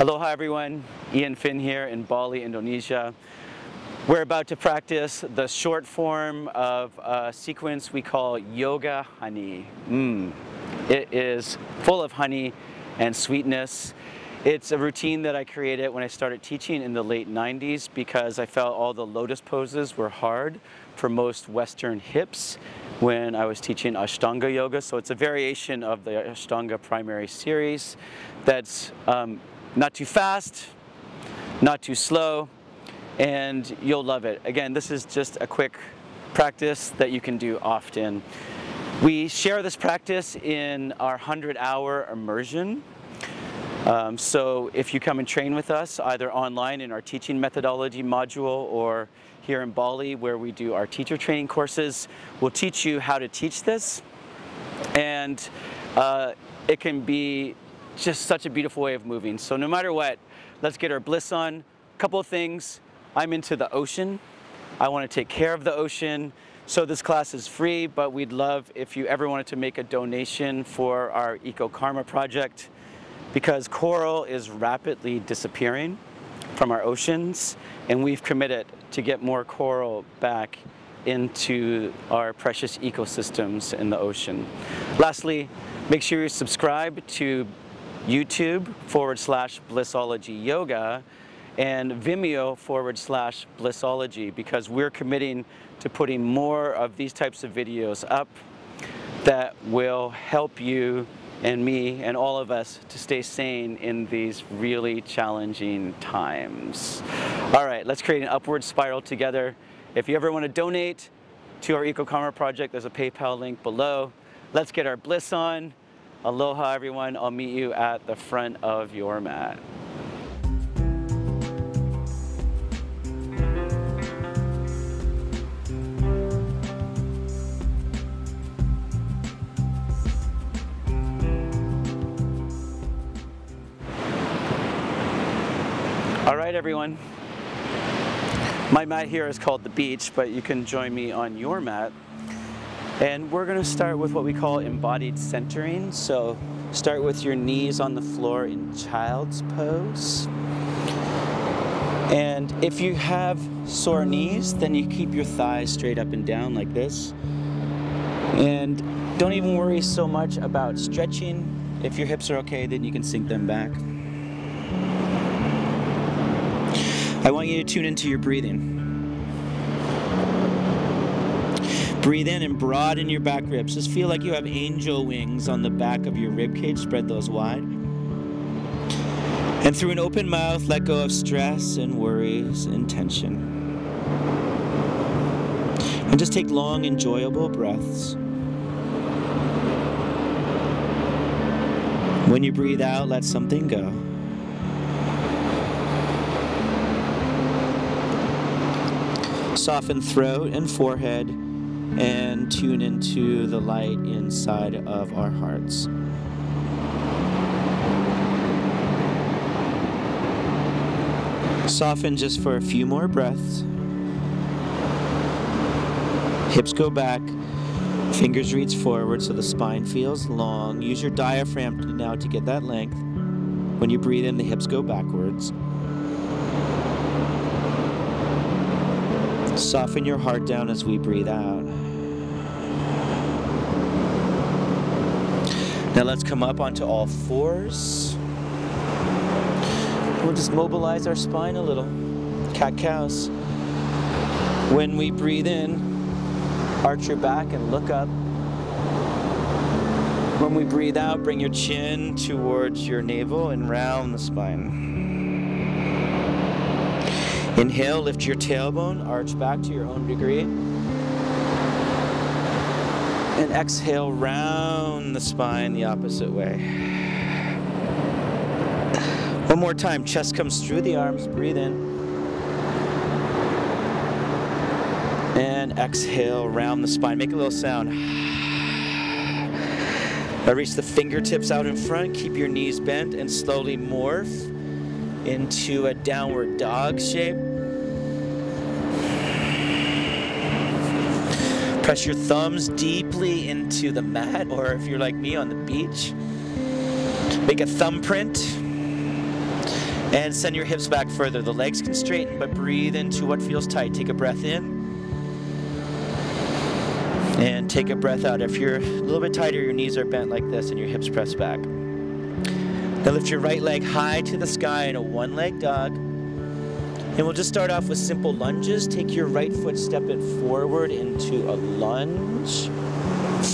Aloha everyone, Eoin Finn here in Bali, Indonesia. We're about to practice the short form of a sequence we call Yoga Honey. Mm. It is full of honey and sweetness. It's a routine that I created when I started teaching in the late 90s because I felt all the lotus poses were hard for most Western hips when I was teaching Ashtanga Yoga. So it's a variation of the Ashtanga primary series that's um, not too fast, not too slow, and you'll love it. Again, this is just a quick practice that you can do often. We share this practice in our 100 hour immersion. Um, so if you come and train with us, either online in our teaching methodology module or here in Bali where we do our teacher training courses, we'll teach you how to teach this. And uh, it can be just such a beautiful way of moving. So no matter what, let's get our bliss on. Couple of things. I'm into the ocean. I want to take care of the ocean. So this class is free, but we'd love if you ever wanted to make a donation for our Eco Karma project because coral is rapidly disappearing from our oceans and we've committed to get more coral back into our precious ecosystems in the ocean. Lastly, make sure you subscribe to YouTube forward slash Blissology Yoga and Vimeo forward slash Blissology because we're committing to putting more of these types of videos up that will help you and me and all of us to stay sane in these really challenging times. All right, let's create an upward spiral together. If you ever want to donate to our Eco Karma project, there's a PayPal link below. Let's get our bliss on. Aloha everyone, I'll meet you at the front of your mat. All right, everyone. My mat here is called the beach, but you can join me on your mat. And we're gonna start with what we call embodied centering. So start with your knees on the floor in child's pose. And if you have sore knees, then you keep your thighs straight up and down like this. And don't even worry so much about stretching. If your hips are okay, then you can sink them back. I want you to tune into your breathing. Breathe in and broaden your back ribs. Just feel like you have angel wings on the back of your rib cage. Spread those wide. And through an open mouth, let go of stress and worries and tension. And just take long, enjoyable breaths. When you breathe out, let something go. Soften throat and forehead and tune into the light inside of our hearts. Soften just for a few more breaths. Hips go back, fingers reach forward so the spine feels long. Use your diaphragm now to get that length. When you breathe in, the hips go backwards. Soften your heart down as we breathe out. Now let's come up onto all fours. We'll just mobilize our spine a little. Cat cows. When we breathe in, arch your back and look up. When we breathe out, bring your chin towards your navel and round the spine. Inhale, lift your tailbone, arch back to your own degree. And exhale, round the spine the opposite way. One more time, chest comes through the arms, breathe in. And exhale, round the spine. Make a little sound. I reach the fingertips out in front, keep your knees bent, and slowly morph into a downward dog shape. Press your thumbs deeply into the mat, or if you're like me on the beach, make a thumbprint. And send your hips back further. The legs can straighten, but breathe into what feels tight. Take a breath in. And take a breath out. If you're a little bit tighter, your knees are bent like this and your hips press back. Now lift your right leg high to the sky in a one leg dog. And we'll just start off with simple lunges. Take your right foot, step it forward into a lunge.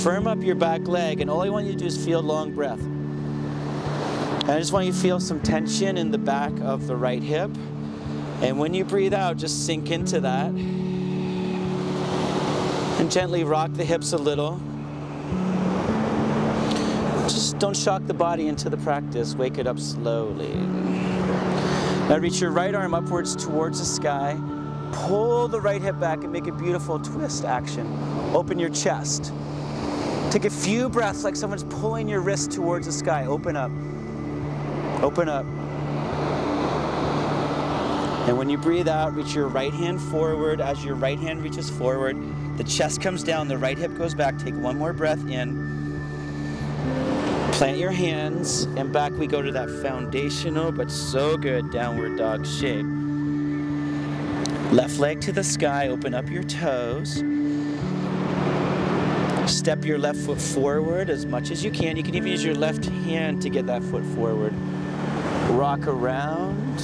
Firm up your back leg, and all I want you to do is feel a long breath. And I just want you to feel some tension in the back of the right hip. And when you breathe out, just sink into that. And gently rock the hips a little. Just don't shock the body into the practice. Wake it up slowly. Now reach your right arm upwards towards the sky. Pull the right hip back and make a beautiful twist action. Open your chest. Take a few breaths like someone's pulling your wrist towards the sky. Open up. Open up. And when you breathe out, reach your right hand forward. As your right hand reaches forward, the chest comes down, the right hip goes back. Take one more breath in. Plant your hands, and back we go to that foundational but so good downward dog shape. Left leg to the sky, open up your toes. Step your left foot forward as much as you can. You can even use your left hand to get that foot forward. Rock around,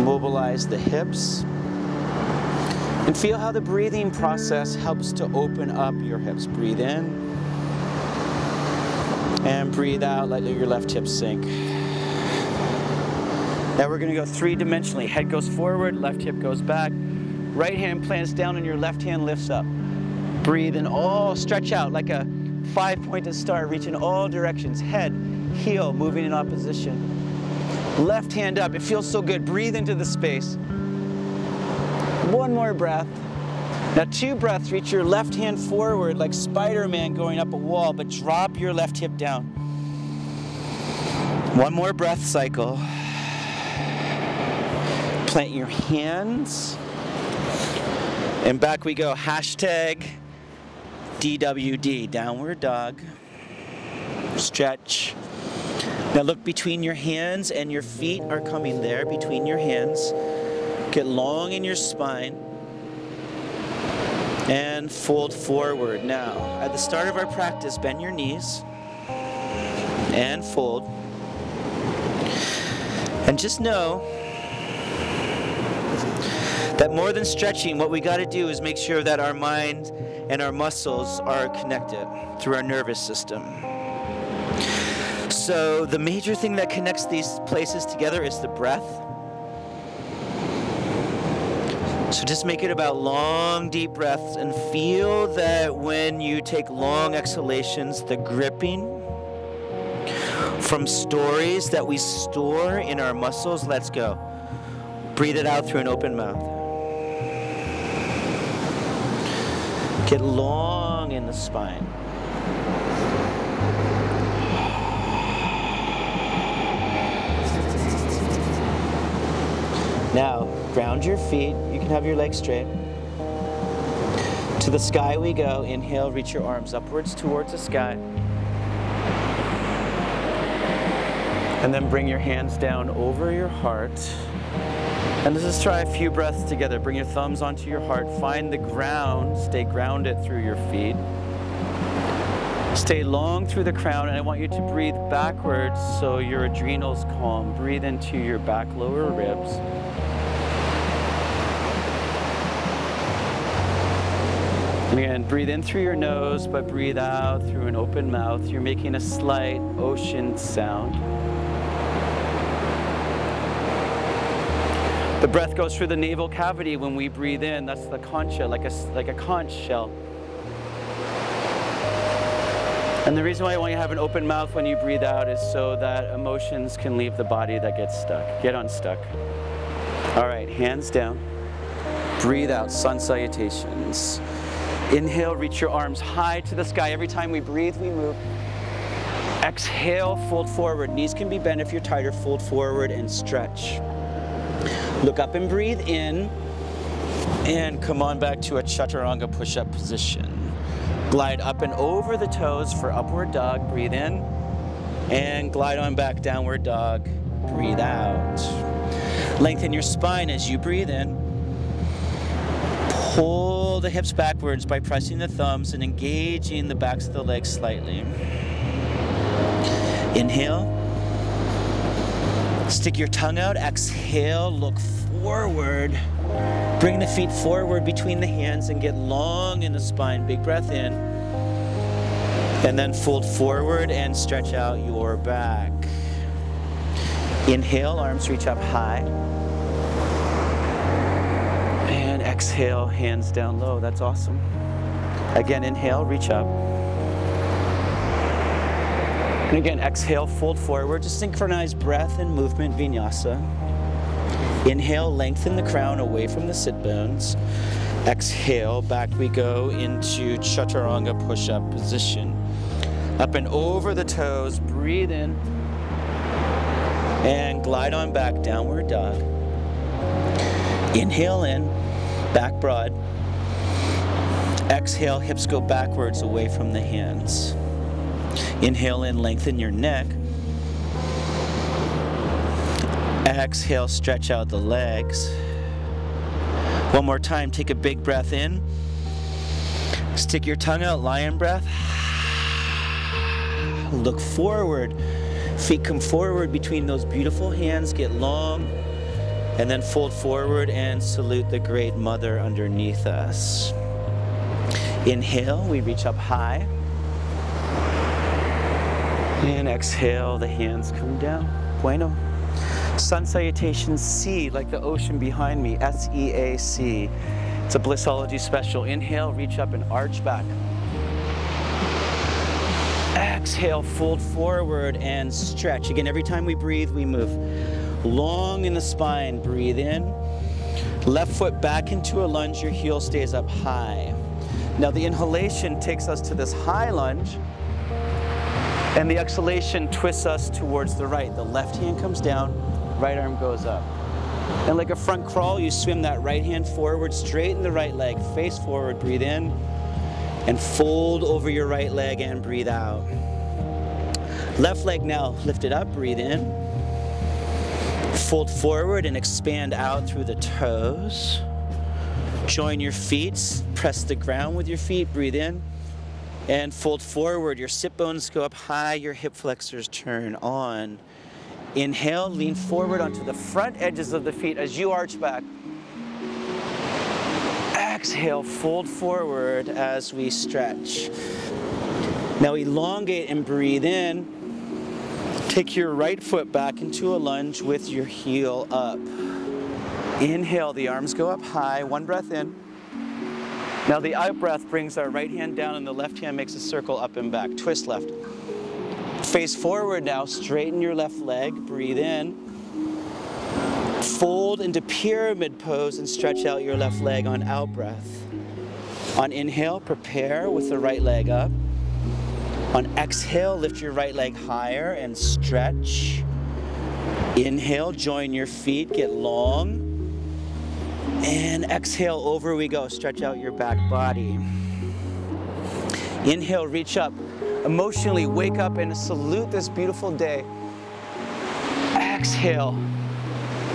mobilize the hips, and feel how the breathing process helps to open up your hips. Breathe in. And breathe out, let your left hip sink. Now we're gonna go three-dimensionally. Head goes forward, left hip goes back. Right hand plants down and your left hand lifts up. Breathe in all, stretch out like a five-pointed star, reach in all directions. Head, heel, moving in opposition. Left hand up, it feels so good. Breathe into the space. One more breath. Now two breaths, reach your left hand forward like Spider-Man going up a wall, but drop your left hip down. One more breath cycle. Plant your hands. And back we go. Hashtag DWD, downward dog. Stretch. Now look between your hands and your feet are coming there between your hands. Get long in your spine and fold forward. Now, at the start of our practice, bend your knees and fold. And just know that more than stretching, what we got to do is make sure that our mind and our muscles are connected through our nervous system. So, the major thing that connects these places together is the breath so just make it about long, deep breaths and feel that when you take long exhalations, the gripping from stories that we store in our muscles. Let's go. Breathe it out through an open mouth. Get long in the spine. Now, ground your feet. You can have your legs straight. To the sky we go. Inhale, reach your arms upwards towards the sky. And then bring your hands down over your heart. And let's just try a few breaths together. Bring your thumbs onto your heart. Find the ground. Stay grounded through your feet. Stay long through the crown, and I want you to breathe backwards so your adrenals calm. Breathe into your back lower ribs. And again, breathe in through your nose, but breathe out through an open mouth. You're making a slight ocean sound. The breath goes through the navel cavity when we breathe in. That's the concha, like a, like a conch shell. And the reason why I want you to have an open mouth when you breathe out is so that emotions can leave the body that gets stuck. Get unstuck. All right, hands down. Breathe out, sun salutations. Inhale, reach your arms high to the sky. Every time we breathe, we move. Exhale, fold forward. Knees can be bent if you're tighter. Fold forward and stretch. Look up and breathe in. And come on back to a chaturanga push-up position. Glide up and over the toes for upward dog. Breathe in. And glide on back, downward dog. breathe out. Lengthen your spine as you breathe in. Pull the hips backwards by pressing the thumbs and engaging the backs of the legs slightly. Inhale. Stick your tongue out. Exhale. Look forward. Bring the feet forward between the hands and get long in the spine. Big breath in. And then fold forward and stretch out your back. Inhale, arms reach up high. Exhale, hands down low. That's awesome. Again, inhale, reach up. And again, exhale, fold forward. Just synchronize breath and movement, vinyasa. Inhale, lengthen the crown away from the sit bones. Exhale, back we go into chaturanga push-up position. Up and over the toes, breathe in. And glide on back, downward dog. Inhale in, back broad. Exhale, hips go backwards away from the hands. Inhale in, lengthen your neck. Exhale, stretch out the legs. One more time, take a big breath in. Stick your tongue out, lion breath. Look forward. Feet come forward between those beautiful hands, get long, and then fold forward and salute the great mother underneath us. Inhale, we reach up high. And exhale, the hands come down. Bueno. Sun salutation C, like the ocean behind me, S-E-A-C. It's a Blissology special. Inhale, reach up and arch back. Exhale, fold forward and stretch. Again, every time we breathe, we move. Long in the spine, breathe in. Left foot back into a lunge, your heel stays up high. Now the inhalation takes us to this high lunge, and the exhalation twists us towards the right. The left hand comes down, right arm goes up. And like a front crawl, you swim that right hand forward, straighten the right leg, face forward, breathe in, and fold over your right leg and breathe out. Left leg now lifted up, breathe in. Fold forward and expand out through the toes. Join your feet, press the ground with your feet, breathe in. And fold forward, your sit bones go up high, your hip flexors turn on. Inhale, lean forward onto the front edges of the feet as you arch back. Exhale, fold forward as we stretch. Now elongate and breathe in. Take your right foot back into a lunge with your heel up. Inhale, the arms go up high, one breath in. Now the out breath brings our right hand down and the left hand makes a circle up and back. Twist left. Face forward now, straighten your left leg, breathe in. Fold into pyramid pose and stretch out your left leg on out breath. On inhale, prepare with the right leg up. On exhale, lift your right leg higher and stretch. Inhale, join your feet, get long. And exhale, over we go. Stretch out your back body. Inhale, reach up emotionally wake up and salute this beautiful day. Exhale,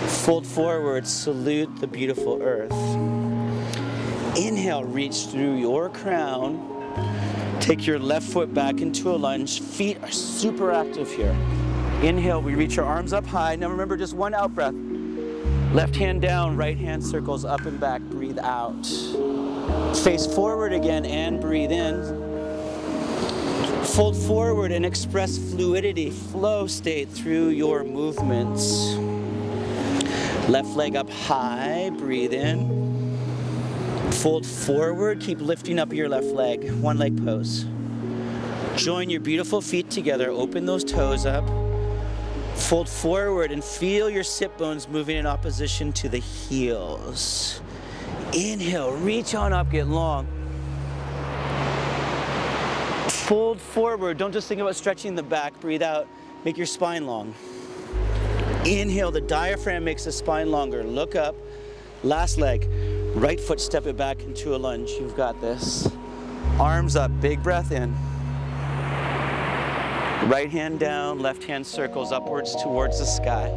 fold forward, salute the beautiful earth. Inhale, reach through your crown. Take your left foot back into a lunge. Feet are super active here. Inhale, we reach our arms up high. Now remember, just one out breath. Left hand down, right hand circles up and back. Breathe out. Face forward again and breathe in. Fold forward and express fluidity, flow state through your movements. Left leg up high, breathe in. Fold forward, keep lifting up your left leg, one leg pose. Join your beautiful feet together, open those toes up. Fold forward and feel your sit bones moving in opposition to the heels. Inhale, reach on up, get long. Fold forward. Don't just think about stretching the back. Breathe out. Make your spine long. Inhale, the diaphragm makes the spine longer. Look up. Last leg. Right foot, step it back into a lunge. You've got this. Arms up. Big breath in. Right hand down, left hand circles upwards towards the sky.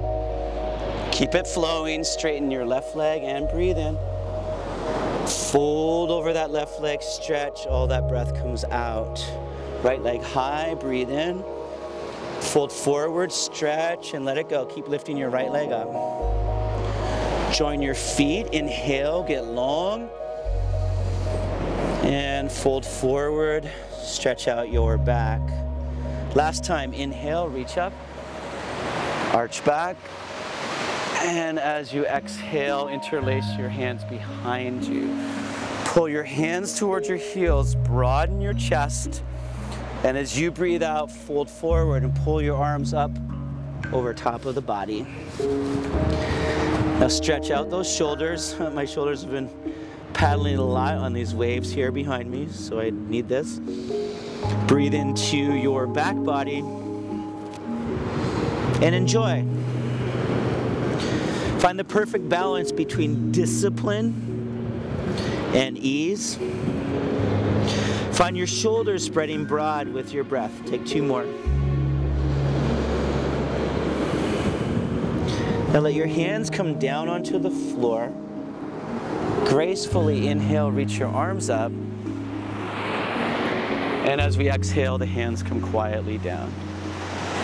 Keep it flowing, straighten your left leg and breathe in. Fold over that left leg, stretch, all that breath comes out. Right leg high, breathe in. Fold forward, stretch, and let it go. Keep lifting your right leg up. Join your feet, inhale, get long. And fold forward, stretch out your back. Last time, inhale, reach up, arch back. And as you exhale, interlace your hands behind you. Pull your hands towards your heels, broaden your chest. And as you breathe out, fold forward and pull your arms up over top of the body. Now stretch out those shoulders. My shoulders have been paddling a lot on these waves here behind me, so I need this. Breathe into your back body and enjoy. Find the perfect balance between discipline and ease. Find your shoulders spreading broad with your breath. Take two more. Now let your hands come down onto the floor. Gracefully inhale, reach your arms up. And as we exhale, the hands come quietly down.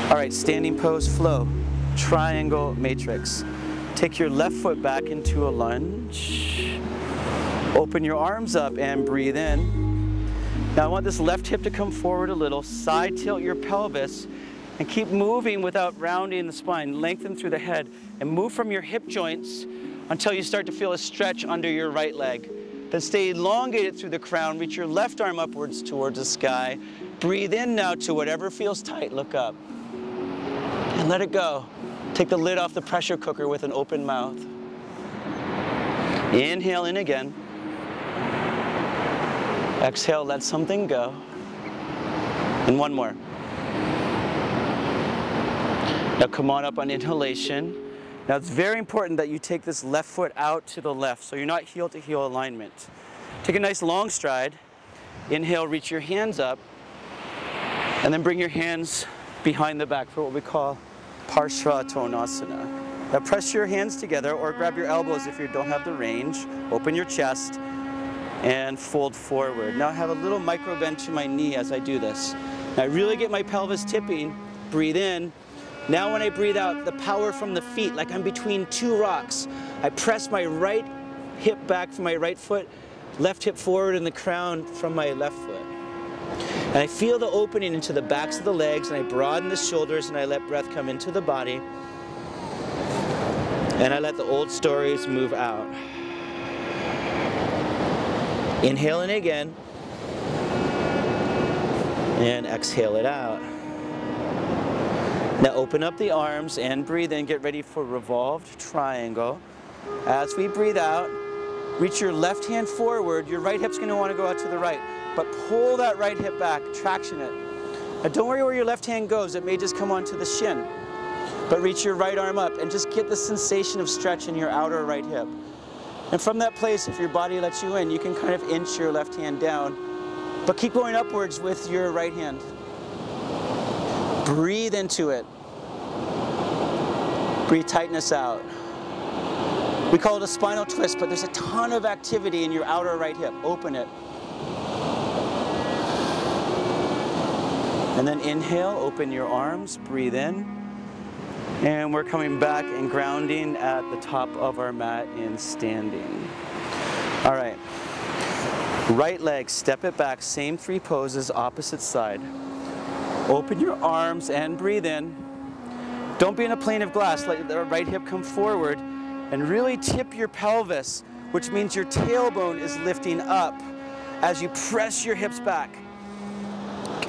All right, standing pose flow, triangle matrix. Take your left foot back into a lunge. Open your arms up and breathe in. Now I want this left hip to come forward a little, side tilt your pelvis, and keep moving without rounding the spine. Lengthen through the head and move from your hip joints until you start to feel a stretch under your right leg. Then stay elongated through the crown, reach your left arm upwards towards the sky. Breathe in now to whatever feels tight, look up. And let it go. Take the lid off the pressure cooker with an open mouth. Inhale in again. Exhale, let something go. And one more. Now come on up on inhalation. Now it's very important that you take this left foot out to the left so you're not heel to heel alignment. Take a nice long stride. Inhale, reach your hands up. And then bring your hands behind the back for what we call Parsvottanasana. Now press your hands together or grab your elbows if you don't have the range. Open your chest and fold forward. Now I have a little micro bend to my knee as I do this. Now I really get my pelvis tipping, breathe in. Now when I breathe out, the power from the feet, like I'm between two rocks. I press my right hip back from my right foot, left hip forward and the crown from my left foot. And I feel the opening into the backs of the legs and I broaden the shoulders and I let breath come into the body. And I let the old stories move out. Inhale in again. And exhale it out. Now open up the arms and breathe in. Get ready for revolved triangle. As we breathe out, reach your left hand forward. Your right hip's going to want to go out to the right. But pull that right hip back, traction it. Now don't worry where your left hand goes. It may just come onto the shin. But reach your right arm up and just get the sensation of stretch in your outer right hip. And from that place, if your body lets you in, you can kind of inch your left hand down, but keep going upwards with your right hand. Breathe into it. Breathe tightness out. We call it a spinal twist, but there's a ton of activity in your outer right hip. Open it. And then inhale, open your arms, breathe in. And we're coming back and grounding at the top of our mat in standing. All right. Right leg, step it back, same three poses, opposite side. Open your arms and breathe in. Don't be in a plane of glass, let the right hip come forward and really tip your pelvis, which means your tailbone is lifting up as you press your hips back.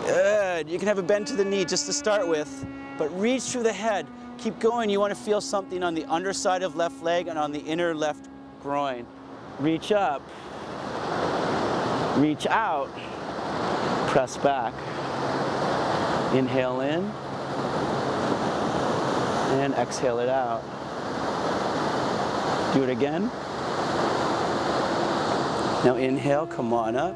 Good, you can have a bend to the knee just to start with, but reach through the head. Keep going. You want to feel something on the underside of left leg and on the inner left groin. Reach up. Reach out. Press back. Inhale in. And exhale it out. Do it again. Now inhale, come on up.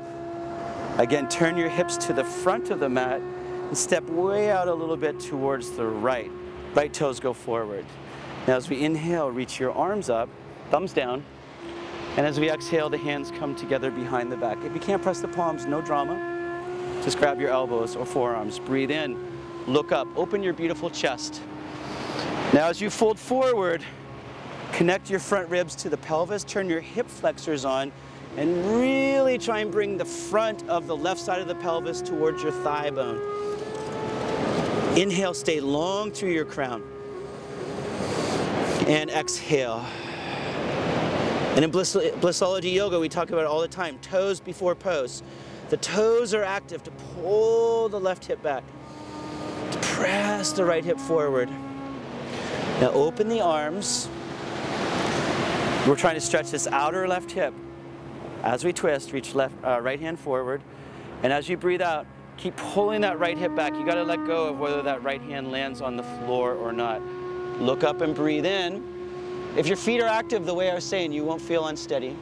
Again, turn your hips to the front of the mat and step way out a little bit towards the right. Right toes go forward. Now as we inhale, reach your arms up, thumbs down, and as we exhale, the hands come together behind the back. If you can't press the palms, no drama. Just grab your elbows or forearms. Breathe in, look up, open your beautiful chest. Now as you fold forward, connect your front ribs to the pelvis, turn your hip flexors on, and really try and bring the front of the left side of the pelvis towards your thigh bone. Inhale, stay long through your crown. And exhale. And in Bliss, Blissology Yoga, we talk about it all the time, toes before pose. The toes are active to pull the left hip back, to press the right hip forward. Now open the arms. We're trying to stretch this outer left hip. As we twist, reach left, uh, right hand forward. And as you breathe out, keep pulling that right hip back. You gotta let go of whether that right hand lands on the floor or not. Look up and breathe in. If your feet are active, the way I was saying, you won't feel unsteady.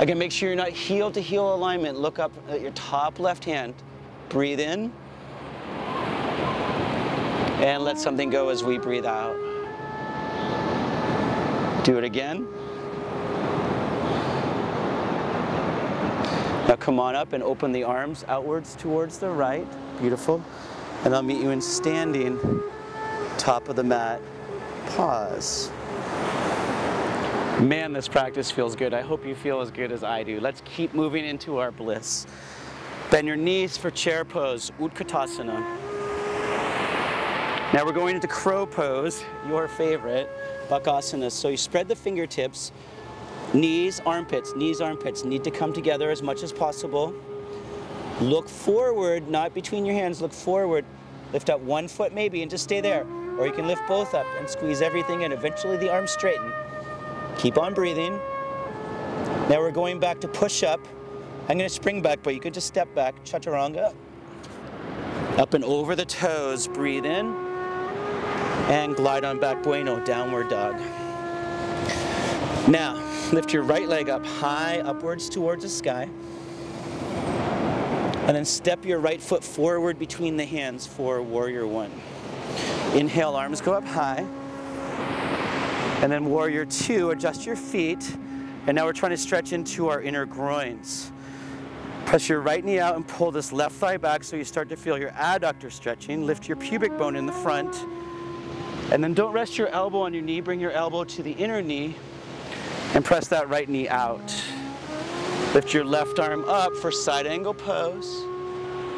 Again, make sure you're not heel to heel alignment. Look up at your top left hand. Breathe in. And let something go as we breathe out. Do it again. Now come on up and open the arms outwards towards the right. Beautiful. And I'll meet you in standing, top of the mat. Pause. Man, this practice feels good. I hope you feel as good as I do. Let's keep moving into our bliss. Bend your knees for chair pose, Utkatasana. Now we're going into crow pose, your favorite, Bakasana. So you spread the fingertips, knees, armpits, knees, armpits need to come together as much as possible. Look forward, not between your hands, look forward. Lift up one foot maybe and just stay there. Or you can lift both up and squeeze everything in. Eventually the arms straighten. Keep on breathing. Now we're going back to push up. I'm going to spring back, but you can just step back. Chaturanga. Up and over the toes. Breathe in. And glide on back. Bueno. Downward dog. Now, lift your right leg up high upwards towards the sky. And then step your right foot forward between the hands for warrior one. Inhale, arms go up high. And then warrior two, adjust your feet. And now we're trying to stretch into our inner groins. Press your right knee out and pull this left thigh back so you start to feel your adductor stretching. Lift your pubic bone in the front. And then don't rest your elbow on your knee. Bring your elbow to the inner knee and press that right knee out. Lift your left arm up for side angle pose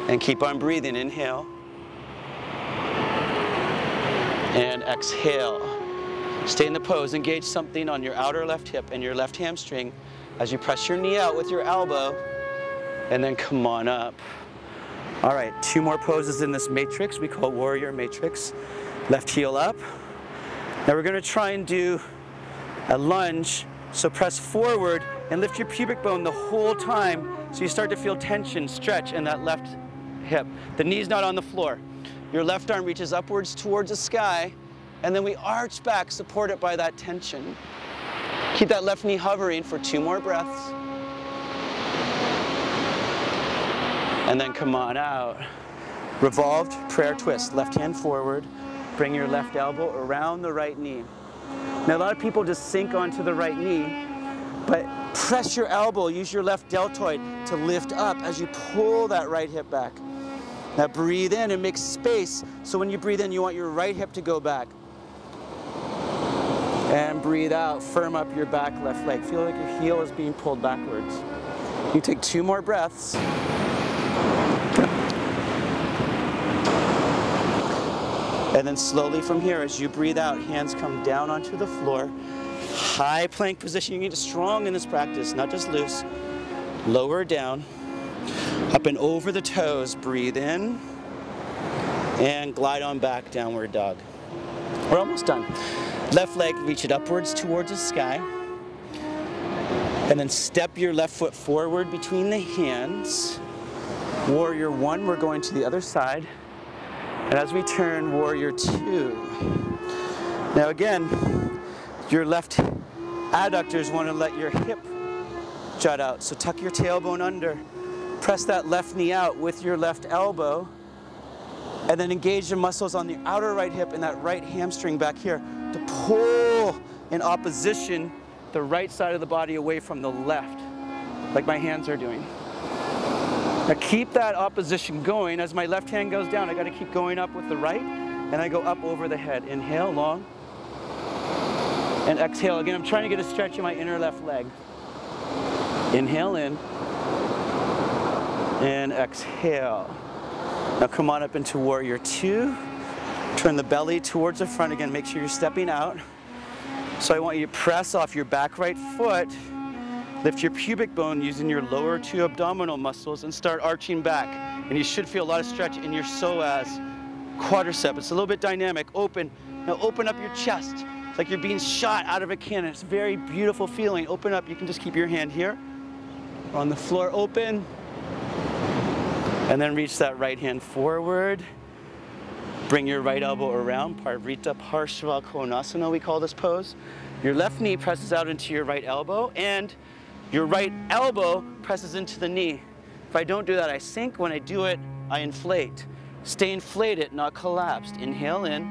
and keep on breathing. Inhale and exhale. Stay in the pose. Engage something on your outer left hip and your left hamstring as you press your knee out with your elbow and then come on up. All right, two more poses in this matrix we call warrior matrix. Left heel up. Now we're gonna try and do a lunge. So press forward and lift your pubic bone the whole time so you start to feel tension, stretch in that left hip. The knee's not on the floor. Your left arm reaches upwards towards the sky and then we arch back, supported by that tension. Keep that left knee hovering for two more breaths. And then come on out. Revolved prayer twist, left hand forward. Bring your left elbow around the right knee. Now a lot of people just sink onto the right knee, but press your elbow, use your left deltoid to lift up as you pull that right hip back. Now breathe in and make space. So when you breathe in, you want your right hip to go back. And breathe out, firm up your back left leg. Feel like your heel is being pulled backwards. You take two more breaths. And then slowly from here, as you breathe out, hands come down onto the floor. High plank position. You need to strong in this practice, not just loose. Lower down. Up and over the toes. Breathe in. And glide on back, downward dog. We're almost done. Left leg, reach it upwards towards the sky. And then step your left foot forward between the hands. Warrior one, we're going to the other side. And as we turn, warrior two. Now again, your left adductors want to let your hip jut out. So tuck your tailbone under. Press that left knee out with your left elbow And then engage the muscles on the outer right hip and that right hamstring back here to pull in opposition the right side of the body away from the left, like my hands are doing. Now keep that opposition going. As my left hand goes down, I gotta keep going up with the right, and I go up over the head. Inhale, long, and exhale. Again, I'm trying to get a stretch in my inner left leg. Inhale in, and exhale. Now come on up into warrior two. Turn the belly towards the front again. Make sure you're stepping out. So I want you to press off your back right foot, lift your pubic bone using your lower two abdominal muscles and start arching back. And you should feel a lot of stretch in your psoas quadricep. It's a little bit dynamic, open. Now open up your chest. It's like you're being shot out of a cannon. It's a very beautiful feeling. Open up, you can just keep your hand here. On the floor, open. And then reach that right hand forward. Bring your right elbow around, Parivrtta Parshva Konasana, we call this pose. Your left knee presses out into your right elbow, and your right elbow presses into the knee. If I don't do that, I sink. When I do it, I inflate. Stay inflated, not collapsed. Inhale in,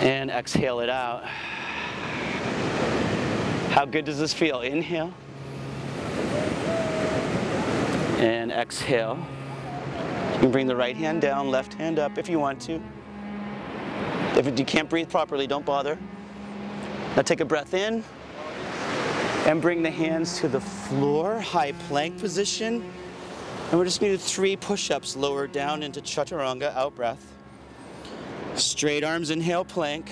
and exhale it out. How good does this feel? Inhale, and exhale. You bring the right hand down, left hand up if you want to. If you can't breathe properly, don't bother. Now take a breath in and bring the hands to the floor, high plank position. And we're just going to do three push-ups, lower down into chaturanga, out breath. Straight arms, inhale, plank.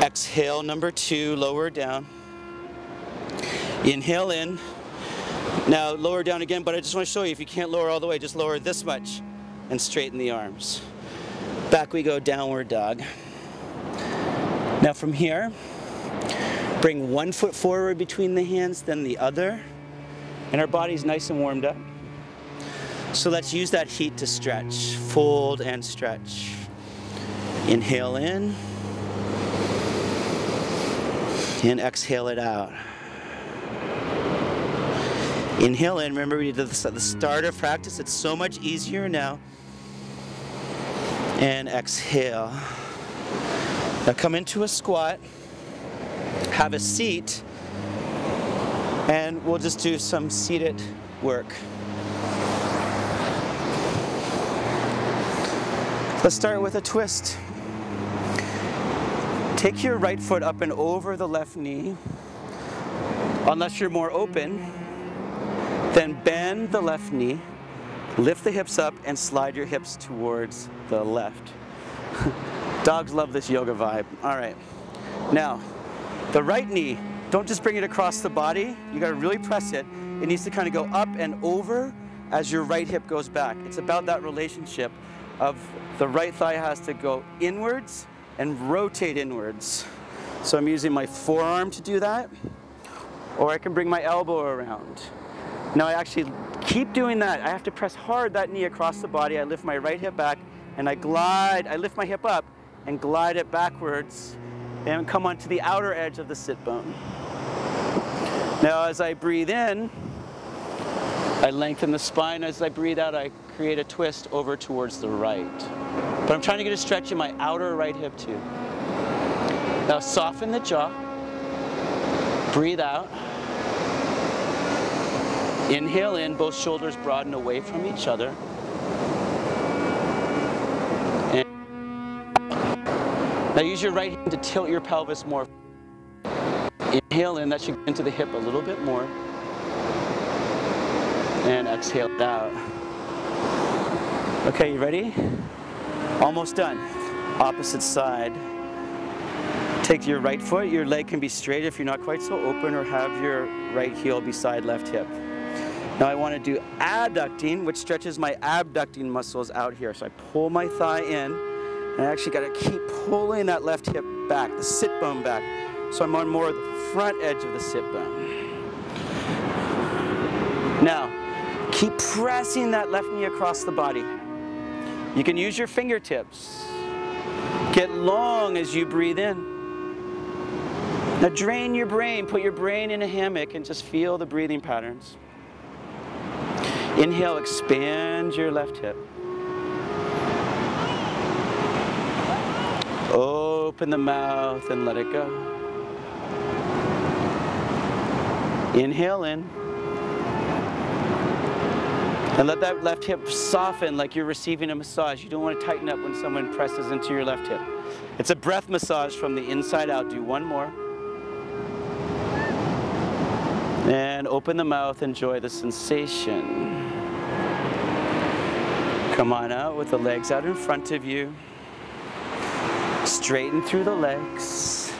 Exhale, number two, lower down. Inhale in. Now lower down again, but I just want to show you if you can't lower all the way, just lower this much and straighten the arms. Back we go, downward dog. Now from here, bring one foot forward between the hands, then the other, and our body's nice and warmed up. So let's use that heat to stretch. Fold and stretch. Inhale in, and exhale it out. Inhale in. Remember, we did this at the start of practice. It's so much easier now. And exhale. Now come into a squat. Have a seat. And we'll just do some seated work. Let's start with a twist. Take your right foot up and over the left knee. Unless you're more open, then bend the left knee, lift the hips up, and slide your hips towards the left. Dogs love this yoga vibe. All right. Now, the right knee, don't just bring it across the body. You gotta really press it. It needs to kind of go up and over as your right hip goes back. It's about that relationship of the right thigh has to go inwards and rotate inwards. So I'm using my forearm to do that, or I can bring my elbow around. Now I actually keep doing that. I have to press hard that knee across the body. I lift my right hip back and I glide, I lift my hip up and glide it backwards and come onto the outer edge of the sit bone. Now as I breathe in, I lengthen the spine. As I breathe out, I create a twist over towards the right. But I'm trying to get a stretch in my outer right hip too. Now soften the jaw, breathe out. Inhale in, both shoulders broaden away from each other. And now use your right hand to tilt your pelvis more. Inhale in, that should get into the hip a little bit more. And exhale it out. Okay, you ready? Almost done. Opposite side. Take your right foot, your leg can be straight if you're not quite so open, or have your right heel beside left hip. Now I want to do adducting, which stretches my abducting muscles out here. So I pull my thigh in, and I actually got to keep pulling that left hip back, the sit bone back. So I'm on more of the front edge of the sit bone. Now, keep pressing that left knee across the body. You can use your fingertips. Get long as you breathe in. Now drain your brain, put your brain in a hammock and just feel the breathing patterns. Inhale, expand your left hip. Open the mouth and let it go. Inhale in. And let that left hip soften like you're receiving a massage. You don't want to tighten up when someone presses into your left hip. It's a breath massage from the inside out. Do one more. And open the mouth, enjoy the sensation. Come on out with the legs out in front of you. Straighten through the legs.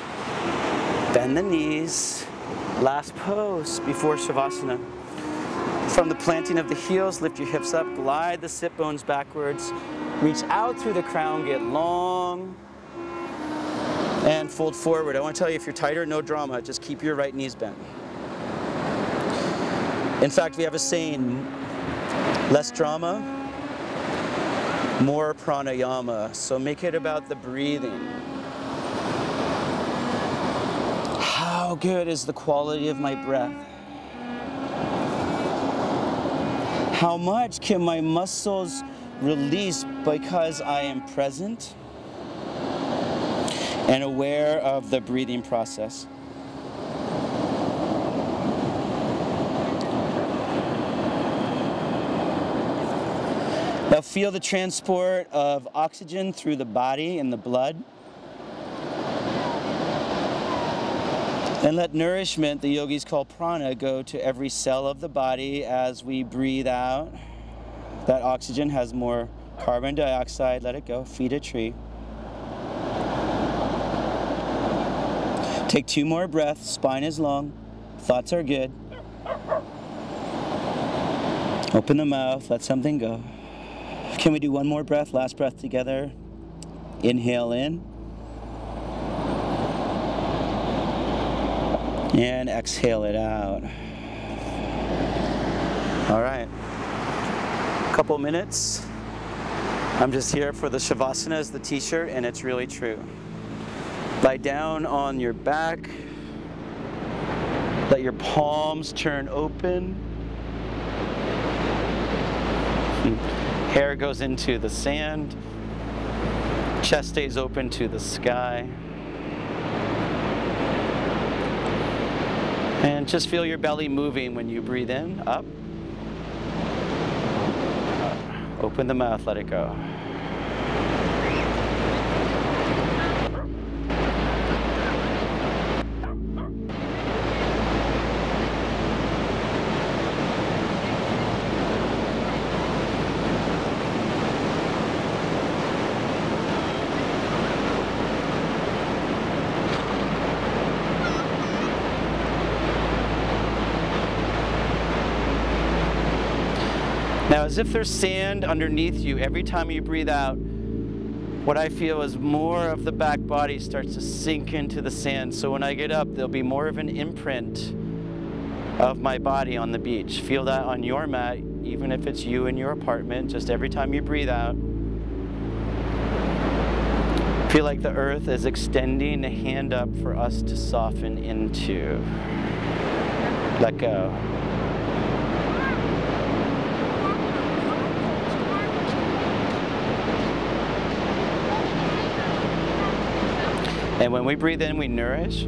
Bend the knees. Last pose before Shavasana. From the planting of the heels, lift your hips up, glide the sit bones backwards, reach out through the crown, get long, and fold forward. I want to tell you, if you're tighter, no drama, just keep your right knees bent. In fact, we have a saying, less drama, more pranayama. So make it about the breathing. How good is the quality of my breath? How much can my muscles release because I am present and aware of the breathing process? Now feel the transport of oxygen through the body and the blood. And let nourishment, the yogis call prana, go to every cell of the body as we breathe out. That oxygen has more carbon dioxide. Let it go. Feed a tree. Take two more breaths. Spine is long. Thoughts are good. Open the mouth. Let something go. Can we do one more breath? Last breath together. Inhale in. And exhale it out. All right. Couple minutes. I'm just here for the Shavasana as the t-shirt and it's really true. Lie down on your back. Let your palms turn open. Hair goes into the sand. Chest stays open to the sky. And just feel your belly moving when you breathe in, up. Open the mouth, let it go. As if there's sand underneath you, every time you breathe out, what I feel is more of the back body starts to sink into the sand. So when I get up, there'll be more of an imprint of my body on the beach. Feel that on your mat, even if it's you in your apartment, just every time you breathe out. Feel like the earth is extending a hand up for us to soften into. Let go. And when we breathe in, we nourish.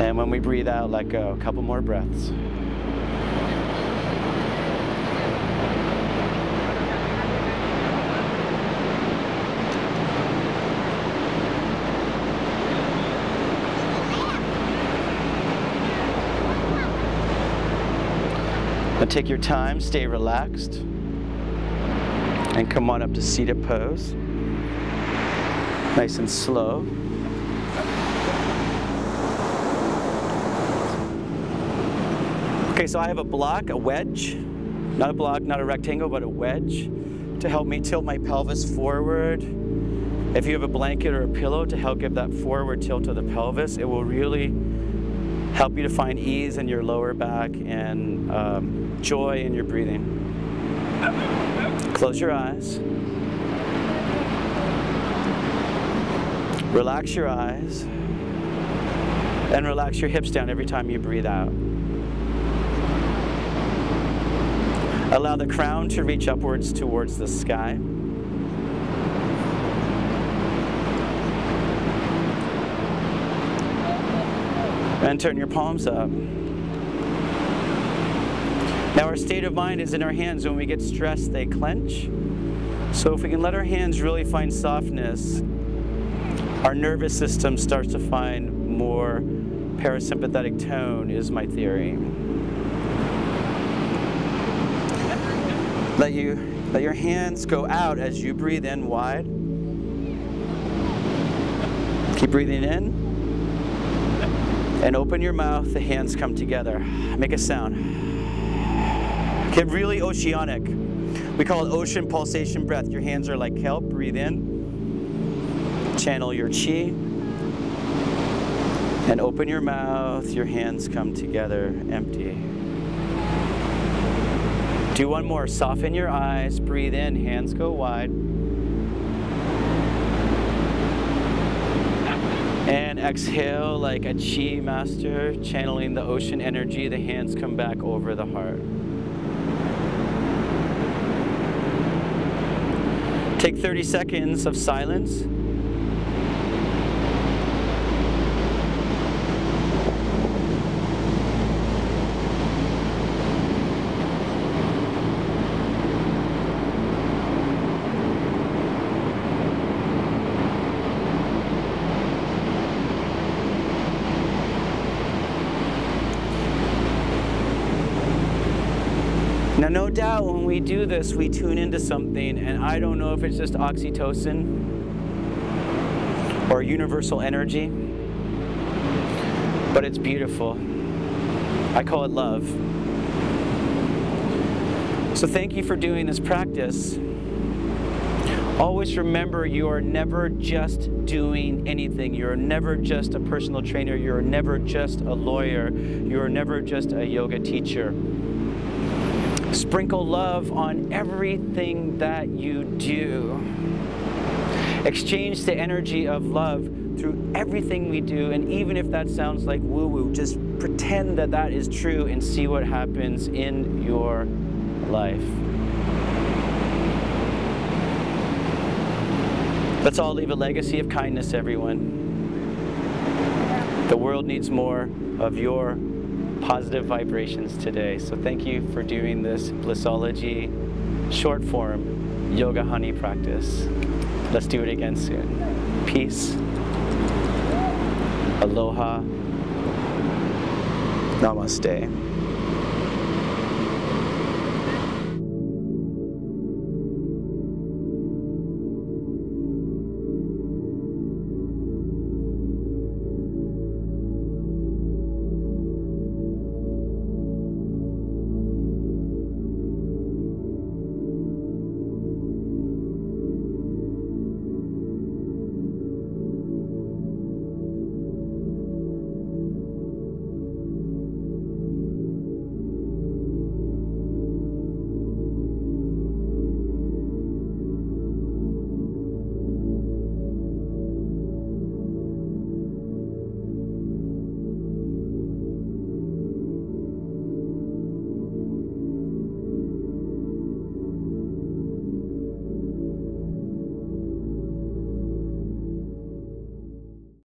And when we breathe out, let go. A couple more breaths. Now take your time, stay relaxed. And come on up to seated pose. Nice and slow. Okay, so I have a block, a wedge. Not a block, not a rectangle, but a wedge to help me tilt my pelvis forward. If you have a blanket or a pillow to help give that forward tilt to the pelvis, it will really help you to find ease in your lower back and um, joy in your breathing. Close your eyes. Relax your eyes. And relax your hips down every time you breathe out. Allow the crown to reach upwards towards the sky. And turn your palms up. Now our state of mind is in our hands. When we get stressed, they clench. So if we can let our hands really find softness, our nervous system starts to find more parasympathetic tone is my theory. Let you let your hands go out as you breathe in wide. Keep breathing in. And open your mouth, the hands come together. Make a sound. Get really oceanic. We call it ocean pulsation breath. Your hands are like kelp. Breathe in. Channel your chi. And open your mouth. Your hands come together. Empty. Do one more. Soften your eyes. Breathe in. Hands go wide. And exhale like a chi master, channeling the ocean energy. The hands come back over the heart. Take 30 seconds of silence. No doubt when we do this, we tune into something, and I don't know if it's just oxytocin or universal energy, but it's beautiful. I call it love. So, thank you for doing this practice. Always remember you are never just doing anything. You're never just a personal trainer. You're never just a lawyer. You're never just a yoga teacher. Sprinkle love on everything that you do. Exchange the energy of love through everything we do. And even if that sounds like woo woo, just pretend that that is true and see what happens in your life. Let's all leave a legacy of kindness, everyone. The world needs more of your positive vibrations today. So thank you for doing this Blissology short form yoga honey practice. Let's do it again soon. Peace. Aloha. Namaste.